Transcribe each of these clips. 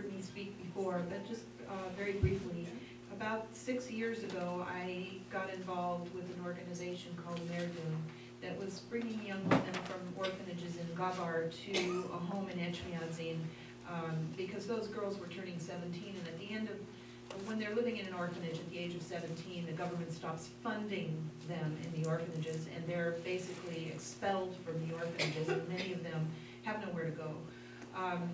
heard me speak before, but just uh, very briefly. About six years ago, I got involved with an organization called Merdun that was bringing young women from orphanages in Gavar to a home in Echmiadzin um, because those girls were turning 17 and at the end of when they're living in an orphanage at the age of 17, the government stops funding them in the orphanages, and they're basically expelled from the orphanages, and many of them have nowhere to go. Um,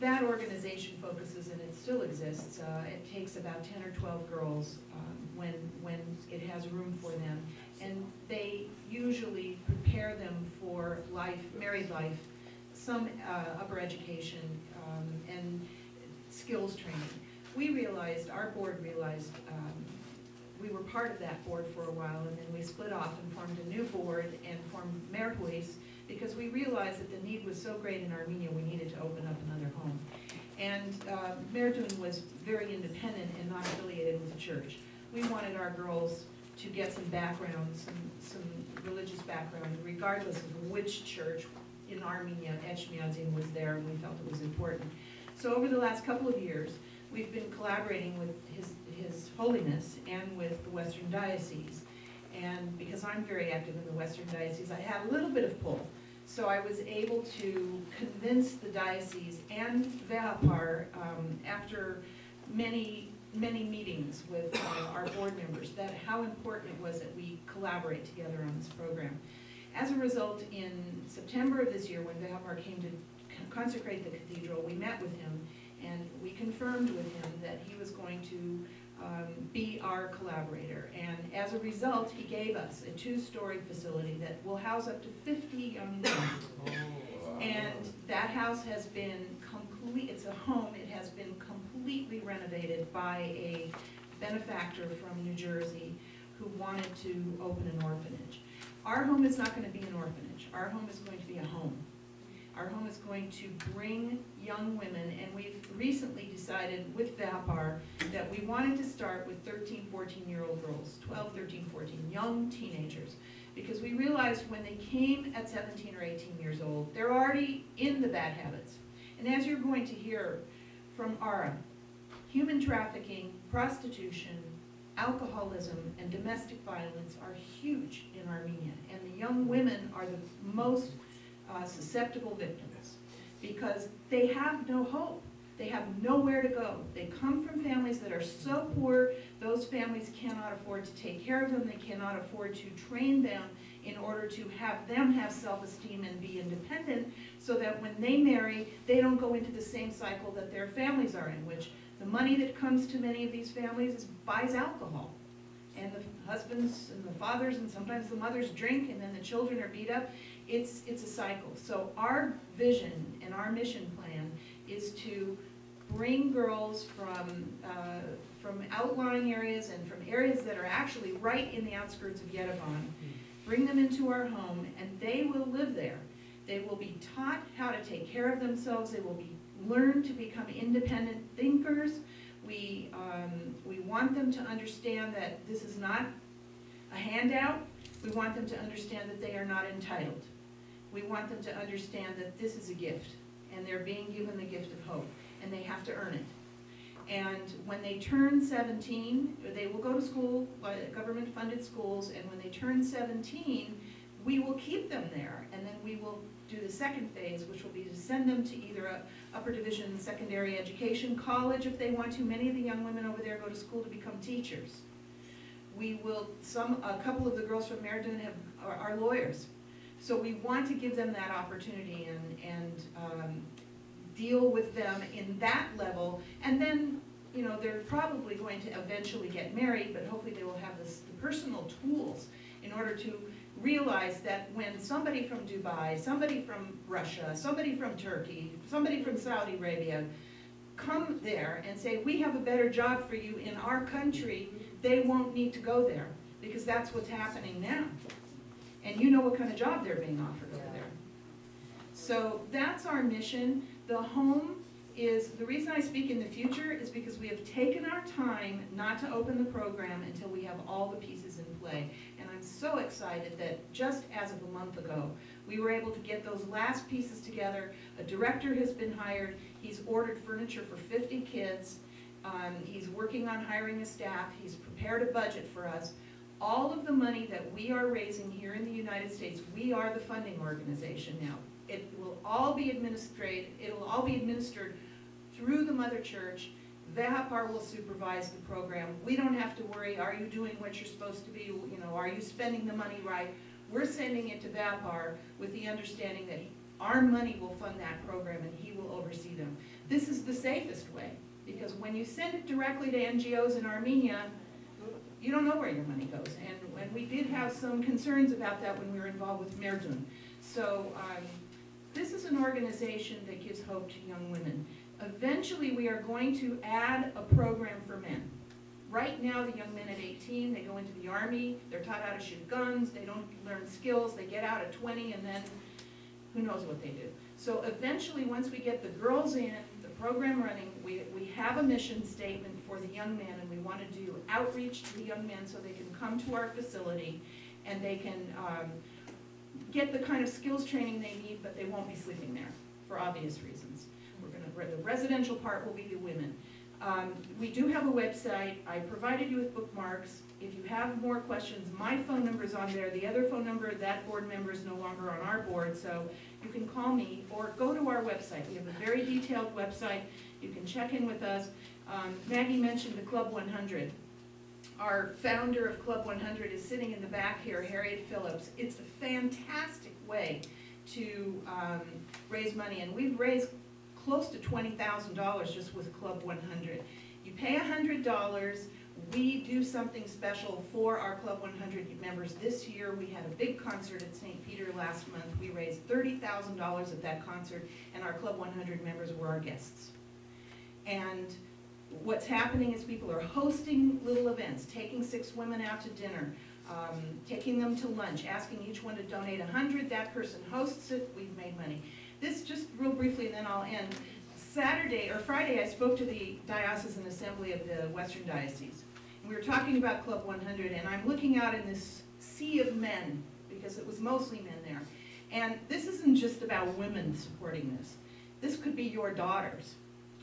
that organization focuses, and it still exists, uh, it takes about 10 or 12 girls um, when, when it has room for them, and they usually prepare them for life, married life, some uh, upper education, um, and skills training. We realized, our board realized, um, we were part of that board for a while, and then we split off and formed a new board and formed Mer Hooys, because we realized that the need was so great in Armenia, we needed to open up another home. And uh, Merdun was very independent and not affiliated with the church. We wanted our girls to get some background, some, some religious background, regardless of which church in Armenia Echmiadzin was there, and we felt it was important. So over the last couple of years, we've been collaborating with His, His Holiness and with the Western Diocese. And because I'm very active in the Western Diocese, I had a little bit of pull. So I was able to convince the diocese and Vehapar um, after many, many meetings with uh, our board members that how important it was that we collaborate together on this program. As a result, in September of this year, when Vehapar came to consecrate the cathedral, we met with him and we confirmed with him that he was going to um, be our collaborator. And as a result, he gave us a two-story facility that will house up to 50 young men. Oh, and that house has been complete, it's a home, it has been completely renovated by a benefactor from New Jersey who wanted to open an orphanage. Our home is not going to be an orphanage. Our home is going to be a home. Our home is going to bring young women, and we've recently decided with Vehapar that we wanted to start with 13, 14-year-old girls, 12, 13, 14, young teenagers, because we realized when they came at 17 or 18 years old, they're already in the bad habits. And as you're going to hear from Ara, human trafficking, prostitution, alcoholism, and domestic violence are huge in Armenia, and the young women are the most uh, susceptible victims because they have no hope. They have nowhere to go. They come from families that are so poor, those families cannot afford to take care of them. They cannot afford to train them in order to have them have self-esteem and be independent so that when they marry, they don't go into the same cycle that their families are in, which the money that comes to many of these families is, buys alcohol. And the husbands and the fathers and sometimes the mothers drink and then the children are beat up it's, it's a cycle. So our vision and our mission plan is to bring girls from, uh, from outlying areas and from areas that are actually right in the outskirts of Yerevan, bring them into our home, and they will live there. They will be taught how to take care of themselves. They will be learn to become independent thinkers. We, um, we want them to understand that this is not a handout. We want them to understand that they are not entitled. We want them to understand that this is a gift, and they're being given the gift of hope, and they have to earn it. And when they turn 17, they will go to school, uh, government-funded schools, and when they turn 17, we will keep them there, and then we will do the second phase, which will be to send them to either a upper division secondary education, college if they want to. Many of the young women over there go to school to become teachers. We will, some, a couple of the girls from Merdun have, are, are lawyers. So we want to give them that opportunity and, and um, deal with them in that level. And then, you know, they're probably going to eventually get married, but hopefully they will have this, the personal tools in order to realize that when somebody from Dubai, somebody from Russia, somebody from Turkey, somebody from Saudi Arabia come there and say, we have a better job for you in our country, they won't need to go there because that's what's happening now. And you know what kind of job they're being offered over there. So that's our mission. The home is, the reason I speak in the future is because we have taken our time not to open the program until we have all the pieces in play. And I'm so excited that just as of a month ago, We were able to get those last pieces together. A director has been hired. He's ordered furniture for fifty kids. Um, he's working on hiring a staff. He's prepared a budget for us. All of the money that we are raising here in the United States, we are the funding organization now. It will all be administered, it'll all be administered through the mother church. Vehapar will supervise the program. We don't have to worry, are you doing what you're supposed to be, you know, are you spending the money right? We're sending it to Vehapar with the understanding that our money will fund that program and he will oversee them. This is the safest way, because when you send it directly to NGOs in Armenia, you don't know where your money goes. And when we did have some concerns about that when we were involved with Merdun. So um, this is an organization that gives hope to young women. Eventually, we are going to add a program for men. Right now, the young men at 18, they go into the Army, they're taught how to shoot guns, they don't learn skills, they get out at 20, and then who knows what they do. So eventually, once we get the girls in, the program running, we, we have a mission statement for the young men, and we want to do outreach to the young men so they can come to our facility and they can um, get the kind of skills training they need, but they won't be sleeping there for obvious reasons. We're gonna, the residential part will be the women. Um, we do have a website. I provided you with bookmarks. If you have more questions, my phone number is on there. The other phone number, that board member is no longer on our board, so you can call me or go to our website. We have a very detailed website. You can check in with us. Um, Maggie mentioned the Club 100. Our founder of Club 100 is sitting in the back here, Harriet Phillips. It's a fantastic way to um, raise money, and we've raised close to $20,000 just with Club 100. You pay $100, we do something special for our Club 100 members. This year, we had a big concert at St. Peter last month. We raised $30,000 at that concert, and our Club 100 members were our guests. And what's happening is people are hosting little events, taking six women out to dinner, um, taking them to lunch, asking each one to donate 100, that person hosts it, we've made money. This, just real briefly, and then I'll end. Saturday, or Friday, I spoke to the Diocesan Assembly of the Western Diocese. And we were talking about Club 100, and I'm looking out in this sea of men, because it was mostly men there. And this isn't just about women supporting this. This could be your daughters,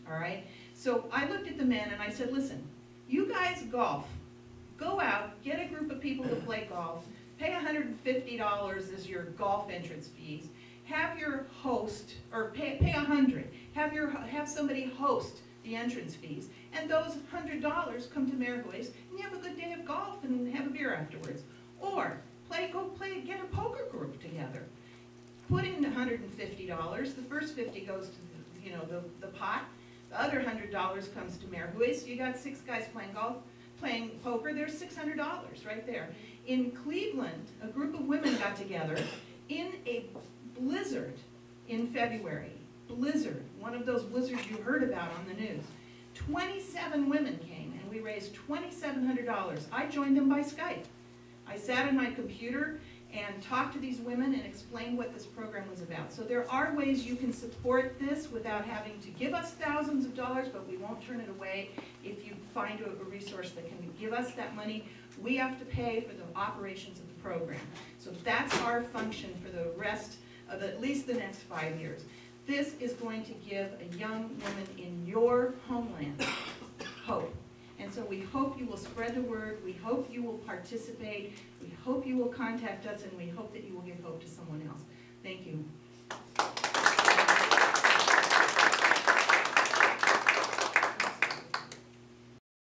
all right? So I looked at the men and I said, listen, you guys golf. Go out, get a group of people to play golf, pay $150 as your golf entrance fees, have your host, or pay, pay 100 have your have somebody host the entrance fees, and those $100 come to Mer Hooys, and you have a good day of golf and have a beer afterwards. Or play, go play, get a poker group together. Put in $150, the first 50 goes to the, you know, the, the pot, the other $100 comes to Mer Hooys, you got six guys playing golf, playing poker, there's $600 right there. In Cleveland, a group of women got together in a blizzard in February. Blizzard, one of those blizzards you heard about on the news. 27 women came and we raised $2,700. I joined them by Skype. I sat on my computer and talk to these women and explain what this program was about. So there are ways you can support this without having to give us thousands of dollars, but we won't turn it away if you find a, resource that can give us that money. We have to pay for the operations of the program. So that's our function for the rest of at least the next five years. This is going to give a young woman in your homeland hope. So we hope you will spread the word, we hope you will participate, we hope you will contact us, and we hope that you will give hope to someone else. Thank you.